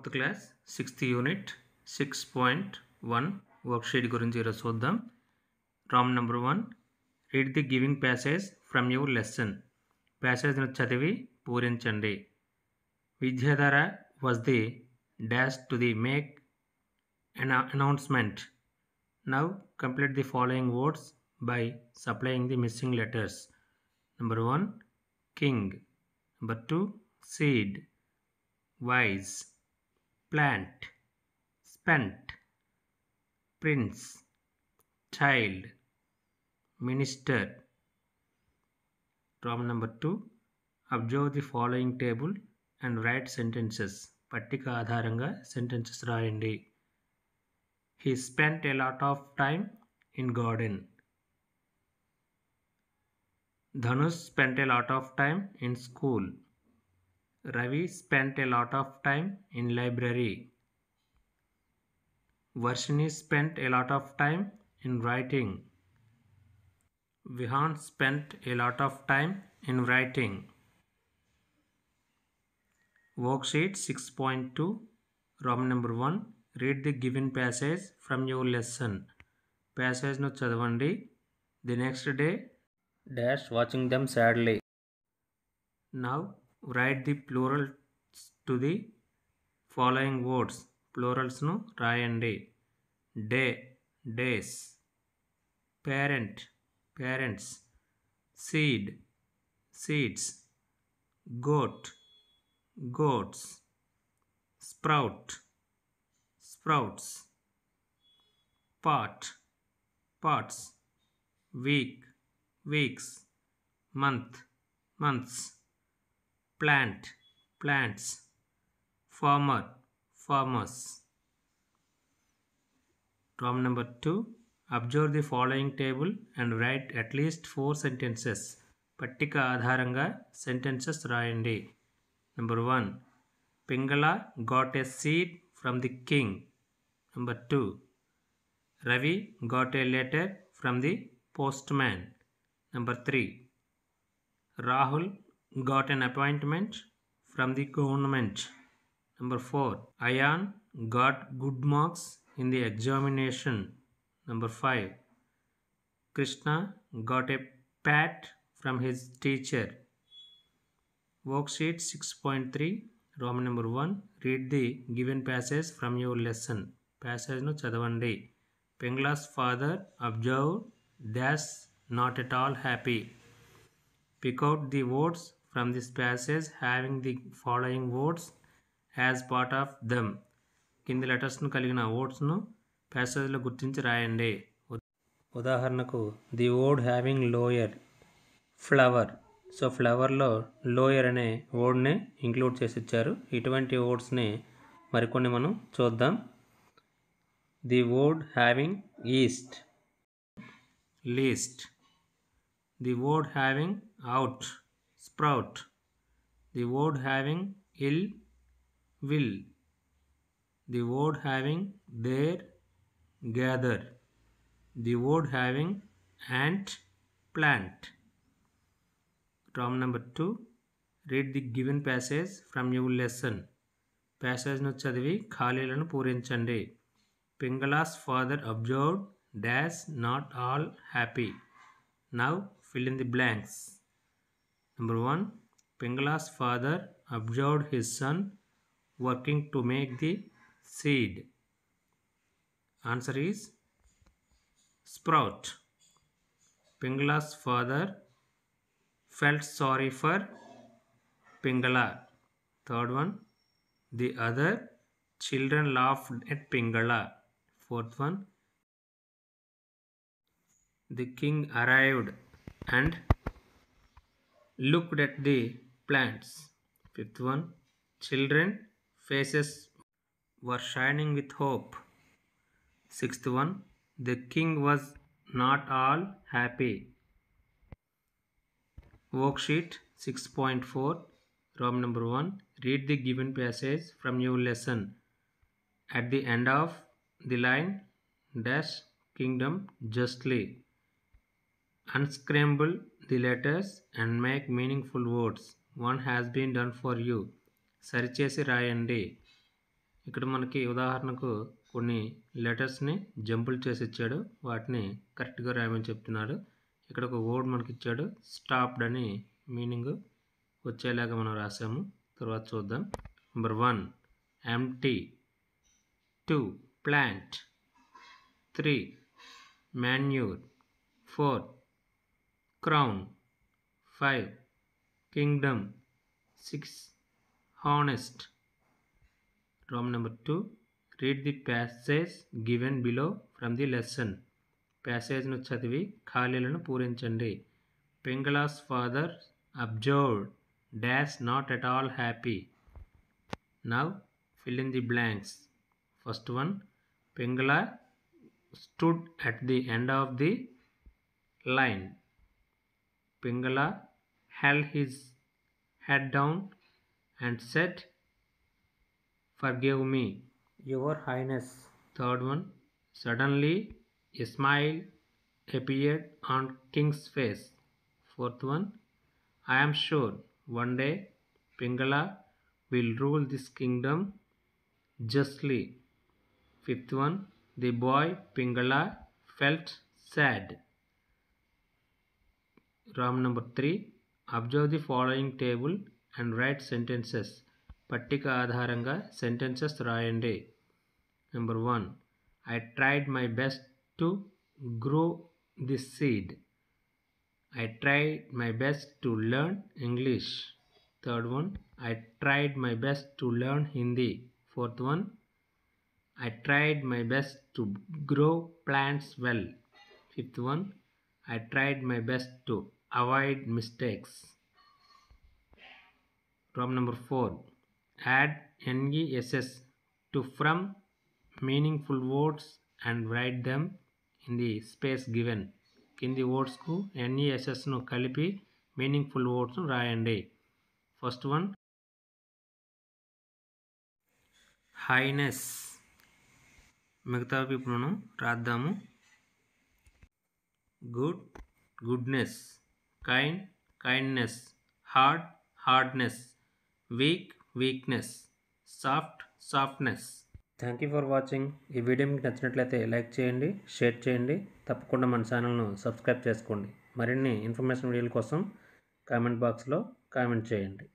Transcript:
Fourth class sixth unit six point one worksheet గురించి ఈరోజు చూద్దాం Ram number one read the giving passage from your lesson ప్యాసేజ్ను చదివి పూరించండి విద్యాధర was the dash to the make an announcement. Now complete the following words by supplying the missing letters. Number 1 king. Number 2 seed. Wise. Plant. Spent. Prince. Child. Minister. Problem number 2 Observe the following table and write sentences. పట్టిక ఆధారంగా sentences రాయండి He spent a lot of time in garden. Dhanush spent a lot of time in school. Ravi spent a lot of time in library. Varshini spent a lot of time in writing. Vihan spent a lot of time in writing. Worksheet 6.2 Rom number 1 Read the given passage from your lesson. Passage no chadavandi. The next day, dash watching them sadly. Now right the plurals to the following words ప్లూరల్స్ను రాయండి day days parent parents seed seeds goat goats sprout sprouts pot pots week weeks month months plant plants farmer farmers problem number 2 observe the following table and write at least four sentences పట్టిక ఆధారంగా sentences రాయండి number one Pingala got a seed from the king. Number 2. Ravi got a letter from the postman. Number 3. Rahul got an appointment from the government. Number 4. Ayan got good marks in the examination. Number 5. Krishna got a pat from his teacher. Worksheet 6.3 Roman number 1. Read the given passage from your lesson. Passage no chadavandi. Pingala's father observed that's not at all happy. Pick out the words from this passage having the following words as part of them కింది లెటర్స్ను కలిగిన వర్డ్స్ను ప్యాసేజ్లో గుర్తించి రాయండి. ఉదాహరణకు the word having lower flower so ఫ్లవర్లో lower అనే వర్డ్ని ఇంక్లూడ్ చేసి ఇచ్చారు. ఇటువంటి వర్డ్స్ని మరికొన్ని మనం చూద్దాం. The word having east least the word having out sprout the word having ill will the word having there gather the word having ant plant problem number two read the given passage from your lesson ప్యాసేజ్ను చదివి ఖాళీలను పూరించండి Pingala's father observed dash not all happy now fill in the blanks Number 1. Pingala's father observed his son working to make the seed. Answer is sprout. Pingala's father felt sorry for Pingala. Third one. The other children laughed at Pingala. Fourth one. The king arrived and looked at the plants. Fifth one, children faces were shining with hope. Sixth one, the king was not all happy. Worksheet 6.4 Roman number 1 Read the given passage from your lesson. At the end of the line dash kingdom justly. Unscramble the letters and make meaningful words. One has been done for you. సరిచేసి రాయండి. ఇక్కడ మనకి ఉదాహరణకు కొన్ని లెటర్స్ని జంపుల్ చేసి ఇచ్చాడు. వాటిని కరెక్ట్గా రాయమని చెప్తున్నాడు. ఇక్కడ ఒక వర్డ్ మనకి ఇచ్చాడు. స్టాప్డ్ అని మీనింగ్ వచ్చేలాగా మనం రాసాము. తర్వాత చూద్దాం. Number one empty two plant three manure four crown five kingdom six honest. Rome number two read the passage given below from the lesson. ప్యాసేజ్ను చదివి ఖాళీలను పూరించండి. Pingala's father observed dash not at all happy. Now fill in the blanks. First one Pingala stood at the end of the line. Pingala held his head down and said, Forgive me, Your Highness. Third one, suddenly a smile appeared on King's face. Fourth one, I am sure one day Pingala will rule this kingdom justly. Fifth one, the boy Pingala felt sad. Ram number three observe the following table and right sentences పట్టిక ఆధారంగా sentences రాయండి number one I tried my best to grow this seed I tried my best to learn English third one I tried my best to learn Hindi fourth one I tried my best to grow plants well fifth one I tried my best to avoid mistakes. Problem number 4. Add NESS to from meaningful words and write them in the space given. కింది వర్డ్స్కు ఎన్ఈఎస్ఎస్ను కలిపి meaningful వర్డ్స్ను రాయండి first one highness మిగతావి ఇప్పుడు మనం రాద్దాము good goodness kind kindness hard hardness weak weakness soft softness. Thank you for watching ఈ video మీకు నచ్చినట్లయితే like చేయండి షేర్ చేయండి తప్పకుండా మన ఛానల్ను సబ్స్క్రైబ్ చేసుకోండి. మరిన్ని ఇన్ఫర్మేషన్ వీడియోల కోసం కామెంట్ బాక్స్లో కామెంట్ చేయండి.